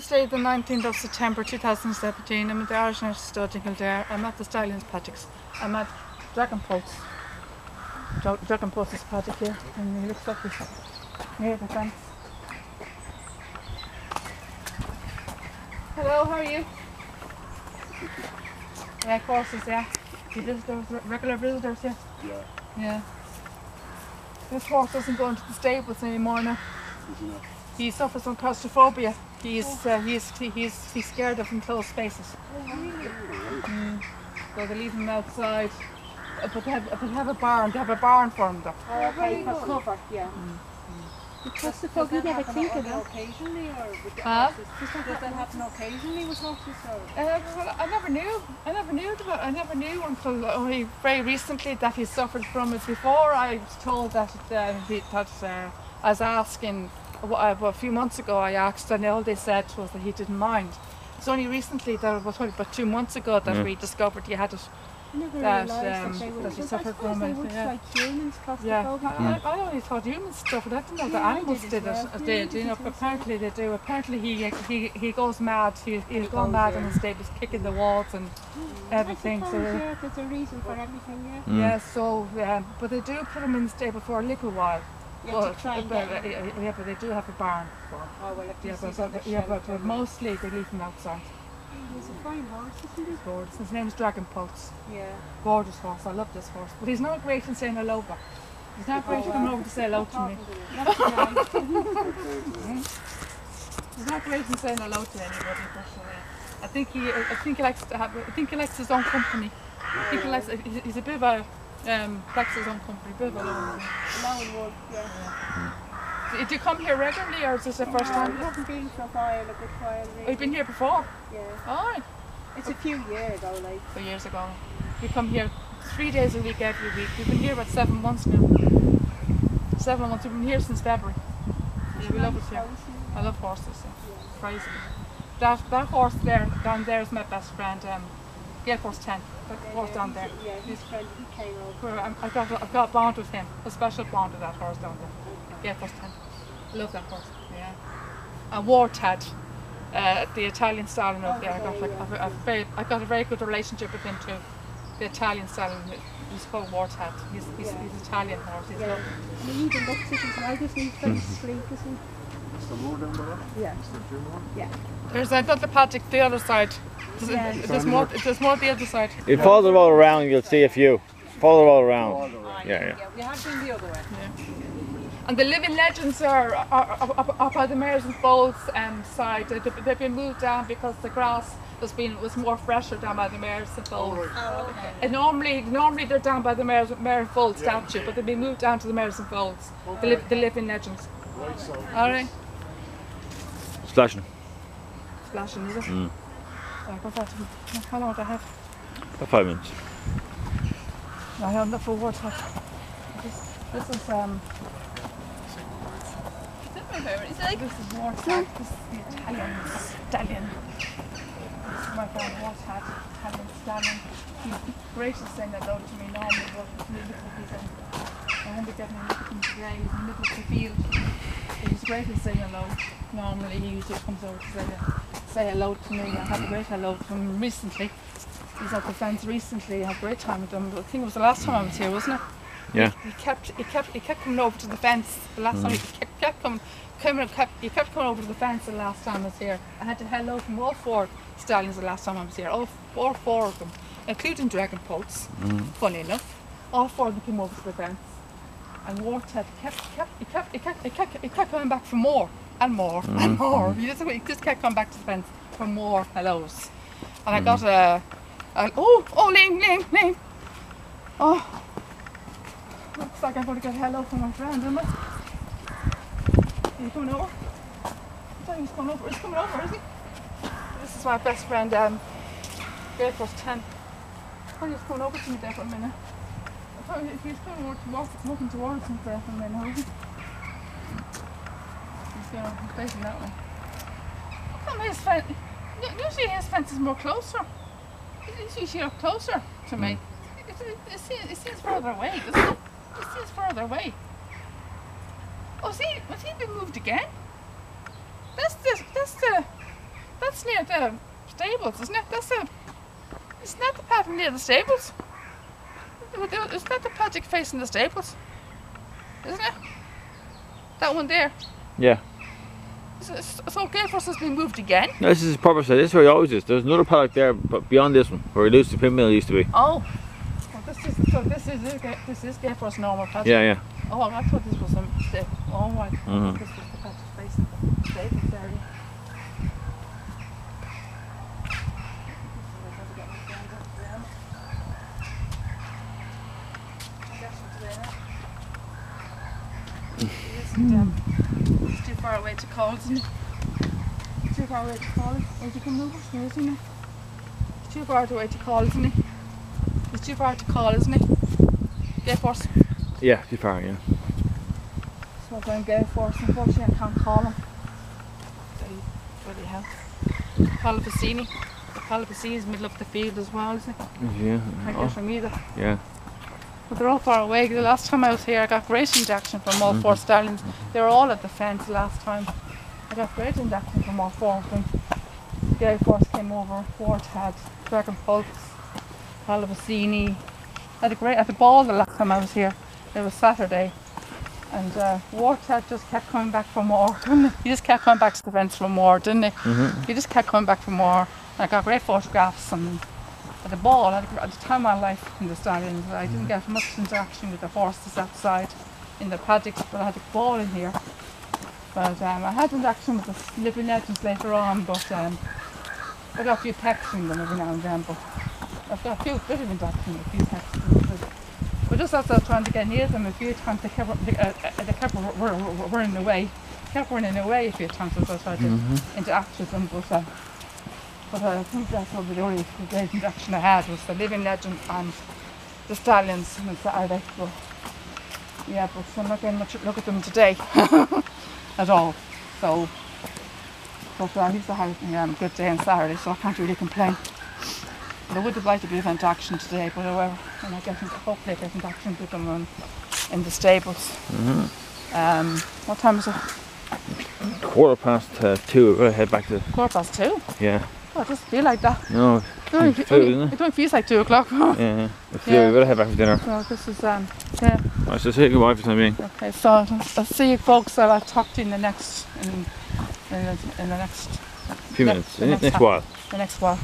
Tuesday, the 19th of September 2017. I'm at the Irish National Stud in Kildare. I'm at the Stallions paddocks. I'm at Dragon Pulse. Dra- Dragon Pulse's paddock here, and he looks like he's near the fence. Hello, how are you? Yeah, horses, yeah. The visitors, regular visitors, yeah. Yeah, Yeah. This horse doesn't go into the stables anymore now. Isn't it? He suffers from claustrophobia. He's uh, he's he- he's he's scared of enclosed spaces. Mm. So they leave him outside. Uh, But they have, but they have a barn. They have a barn for him though. Oh, okay, for cover, yeah. Because the fog you never think of that. Occasionally, or with the Huh? horses? Does that, happen occasionally with horses, or? Uh, well, I never knew. I never knew about. I never knew until only very recently that he suffered from it. Before I was told that uh, he, that uh, I was asking uh, a few months ago. I asked, and all they said was that he didn't mind. It's only recently that it was only about two months ago that Yeah. we discovered he had it. I never That, realised um, that they were. that he suffered suppose from they it, were yeah. like humans, Yeah, claustrophobic. I, I only thought humans suffered. I didn't know Yeah, that animals did did, as it. well. Did you know? Did as well. Apparently they do. Apparently he he he goes mad. He he'll go mad yeah. in the stables, kicking the walls and everything. So yeah, there's a reason for everything, yeah. Mm. Yeah, so um, but they do put him in the stable for a little while. Yeah, But, to try and but, get uh, yeah, but they do have a barn. For them. Oh, well, Yeah, but, but, the yeah, but, but mostly they leave them outside. He's a fine horse, isn't he? Gorgeous. His name's Dragon Pulse. Yeah. Gorgeous horse. I love this horse. But he's not great in saying hello back. He's not great Oh, coming well. over to say hello to me. He's not great in saying hello to anybody. But, uh, I think he, I think he likes to have. I think he likes his own company. I think he likes. he's- He's a bit of a. Um, likes his own company. Bit of a loner. Lone wolf, yeah. Did you come here regularly, or is this the first I time? haven't been for a while, a good while, Oh, really. you've been here before. Yeah. Oh, It's a few years, though, like. for years ago. We come here three days a week every week. We've been here about seven months now. Seven months. We've been here since February. Yeah, we love it here. I love horses. Yeah. Crazy. That that horse there down there is my best friend. Um, Gale Force Ten. That horse down there. Yeah, his friend, he came over. I'm, I got a, I've got a bond with him. A special bond with that horse down there. Gale Force Ten. Love that horse. Yeah. And Worthadd. Uh, the Italian stallion over there. I got, like, a, a very, I got a very good relationship with him too. The Italian stallion. He's called Worthadd. He's, he's, Yeah. he's Italian horse. He's Yeah. lovely. And he even looks at his legs, he's very sleek, isn't Is there more down below? Yeah. Is there two more? There's another paddock the other side. There's, Yeah. there's more. There's more the other side. If you follow the road around, you'll see a few. Follow the road around. All the way. Yeah, yeah. Yeah, we have been the other way. Yeah. And the living legends are, are, are, are, are by the Mares and Folds um, side. They- They've been moved down because the grass was been was more fresher down by the Mares and Folds. Oh, okay. And normally, normally they're down by the Mares, Mare and Folds statue, but they've been moved down to the Mares and Folds. The, li- the living legends. Right, so All right. Splashing. Splashing, is it? Mm. Go back How long do I have? About five minutes. I have enough for water. This, this is um. This is Worthadd. This is the Italian stallion. This is my friend Worthadd, Italian stallion. He's gracious saying hello to me normally, but he's a little bit um, I won't be getting a look at him today. He's in the middle of the field. But He's great at saying hello. Normally he usually comes over to say, say hello to me. I had a great hello to him recently. He's at the fence recently. I had a great time with him. I think it was the last time I was here, wasn't it? Yeah. He kept he kept he kept coming over to the fence. The last time mm. he kept, kept coming, coming kept, he kept coming over to the fence the last time I was here. I had to hello from all four stallions the last time I was here. All, all four of them, including Dragon Pulse. Mm. Funny enough, all four of them came over to the fence. And Worthadd kept kept he kept he kept he kept, he kept coming back for more and more and mm-hmm. more. Mm-hmm. He just he just kept coming back to the fence for more hellos. And I mm-hmm. got a, a oh oh name name name. Oh. Looks like I'm going to get hello from my friend, am I? Are you coming over? I thought he was coming over. He's coming over, is he? This is my best friend, um, Force 10. I thought he was coming over to me there for a minute. I thought he he was coming over to walk, walking towards me there for a minute. He's going, he's facing that way. How come his fence? Usually his fence is more closer. It's usually up closer to me. Hmm. It, it, it, seems, it seems further away, doesn't it? It seems further away. Oh, see, was he been moved again? That's the, that's the, That's near the stables, isn't it? That's a. Isn't that the pattern near the stables? Isn't that the paddock facing the stables? Isn't it? That one there. Yeah. Is it- So Gale Force has been moved again? No, this is his proper side. This is where he always is. There's another paddock there, but beyond this one, where he used to pin mill used to be. Oh. Well, this is so. This is this is Gale Force normal paddock. Yeah, yeah. Oh, I thought this was a mistake. Oh, right. Mhm. This was the paddock facing the stables area. It's too far away to call, isn't it? It's too far away to call it. Would you come over? Where is he now? It's too far away to call, isn't it? It's too far to call, isn't it? Get force. Yeah, too far, yeah. So I'm going to go force. Unfortunately, I can't call him. Bloody, bloody hell. Calabasini. Calabasini is middle of the field as well, isn't it? Yeah. Can't Oh, get from either. yeah. But they're all far away. The last time I was here, I got great induction from all four stallions. They were all at the fence last time. I got great induction from all four of them. The Gary Force came over. Worthadd Dragon Pulse. Had a great at the ball the last time I was here. It was Saturday. And uh, Ward had just kept coming back for more. he? Just kept coming back to the fence for more, didn't he? He just kept coming back for more. I got great photographs and at the ball, at the, time of my life in the stallions, I didn't get much interaction with the horses outside in the paddocks, but I had a ball in here. But um, I had interaction with the living legends later on, but um, I got a few texts from them every now and then, but I've got a few bit of interaction with a few texts. But, just as I was trying to get near them a few times, they kept, they, uh, uh, they kept running away. They Kept running away a few times as I tried to interact with them, but um, but uh, I think that's probably the only interaction I had was the living legend and the stallions on Saturday. But yeah, but I'm not getting much look at them today at all. So, but uh, at least I had um, a good day on Saturday, so I can't really complain. But I would have liked a bit of interaction today, but however, and I get hopefully I get interaction with them on, in the stables. Um, what time is it? Quarter past uh, two. We're going to head back to. Quarter past two. Yeah. Oh, it doesn't feel like that. No. It only, food, only- it? it only feels like two o'clock. Yeah, yeah. Let's do it. Yeah. Going to head back for dinner. So this is um yeah Right, so say goodbye for the time being. okay so I'll see you folks I'll I'll talk to you in the next in, in, the, in the next few minutes. the In the next next while. the next while.